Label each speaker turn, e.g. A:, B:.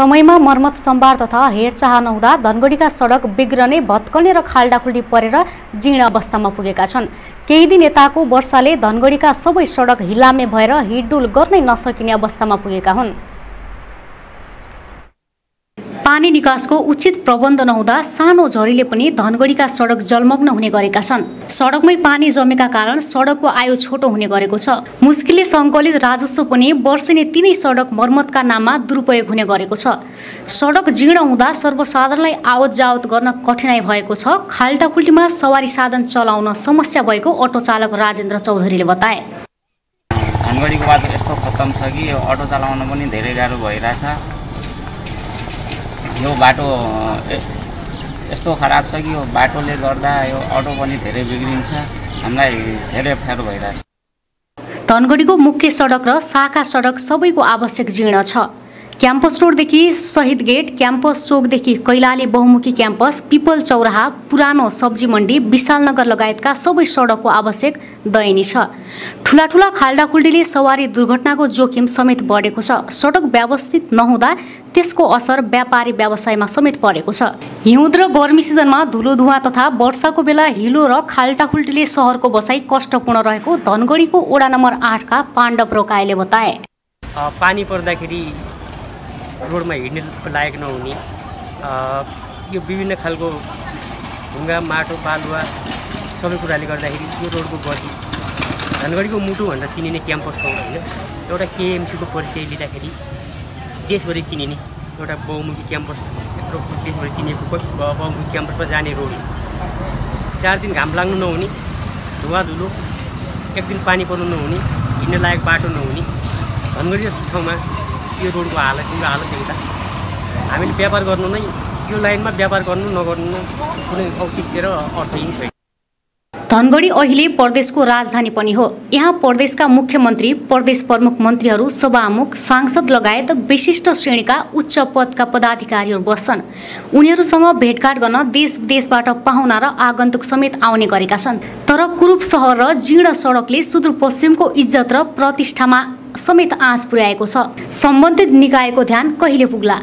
A: समयमा मर्मत सम्भार तथा हेरचाह नहुँदा धनगढीका सडक बिग्रने भत्कने र खाल्डाखुल्डी परेर जीर्ण अवस्थामा पुगेका छन्। केही दिन यताको वर्षाले धनगढीका सबै सडक हिलामे भएर हिडडुल गर्नै नसकिने अवस्थामा पुगेका हुन्। पानी निकासको उचित प्रबन्ध नहुँदा सानो झरीले पनि धनगढीका सडक जलमग्न हुने गरेका छन्। सडकमै पानी जमेका कारण सडकको आयु छोटो हुने गरेको छ। मुस्किलले सङ्कलित राजस्व पनि वर्षिने तिनै सडक मर्मतका नाममा दुरुपयोग हुने गरेको छ। सडक जीर्ण हुँदा सर्वसाधारणलाई आवत जावत गर्न कठिनाइ भएको छ। खाल्टाखुल्टीमा सवारी साधन चलाउन समस्या भएको अटो चालक राजेन्द्र चौधरीले बताए।
B: धनगढीको बाटो यस्तो खत्तम छ कि अटो चलाउन पनि धेरै गाह्रो भइरहेछ। यो बाटो यस्तो खराब छ कि यो बाटोले गर्दा यो अटो पनि धेरै बिग्रिन्छ। हामीलाई धेरै अप्ठ्यारो भइरहेछ।
A: धनगढीको मुख्य सडक र शाखा सडक सबैको आवश्यक जीर्ण छ। क्याम्पस रोडदेखि शहीद गेट क्याम्पस चोकदेखि कैलाली बहुमुखी क्याम्पस पिपल चौराहा पुरानो सब्जी मण्डी विशालनगर लगायतका सबै सडकको आवश्यक दयनीय छ। ठुला ठुला खाल्डाखुल्डीले सवारी दुर्घटनाको जोखिम समेत बढेको छ। सडक व्यवस्थित नहुँदा त्यसको असर व्यापारी व्यवसायमा समेत परेको छ। हिउँद र गर्मी सिजनमा धुलो धुवा तथा वर्षाको बेला हिलो र खाल्टाखुल्टीले सहरको बसाइ कष्टपूर्ण रहेको धनगढीको वडा नम्बर आठका पाण्डव रोकाएले बताए।
C: पानी पर्दाखेरि रोडमा हिँड्ने लायक नहुने। यो विभिन्न खालको ढुङ्गा माटो बालुवा सबै कुराले गर्दाखेरि यो रोडको गति धनगढीको मुटु भनेर चिनिने क्याम्पस रोड होइन। एउटा केएमसीको परिचय लिँदाखेरि देशभरि चिनिने एउटा बहुमुखी क्याम्पस यत्रो देशभरि चिनिएको बहुमुखी क्याम्पसमा जाने रोड। चार दिन घाम लाग्नु नहुने धुवा धुलो एक दिन पानी पर्नु नहुने हिँड्न लायक बाटो नहुने। धनगढी जस्तो ठाउँमा यो रोडको हालत तिम्रो हालत हामीले व्यापार गर्नु नै यो लाइनमा व्यापार गर्नु नगर्नु कुनै औचित्य र अर्थहीन छैन।
A: धनगढी अहिले प्रदेशको राजधानी पनि हो। यहाँ प्रदेशका मुख्यमन्त्री प्रदेश प्रमुख मन्त्रीहरू सभामुख सांसद लगायत विशिष्ट श्रेणीका उच्च पदका पदाधिकारीहरू बस्छन्। उनीहरूसँग भेटघाट गर्न देश विदेशबाट पाहुना र आगन्तुक समेत आउने गरेका छन्। तर कुरूप सहर र जीर्ण सडकले सुदूरपश्चिमको इज्जत र प्रतिष्ठामा समेत आँच पुर्याएको छ। सम्बन्धित निकायको ध्यान कहिले पुग्ला?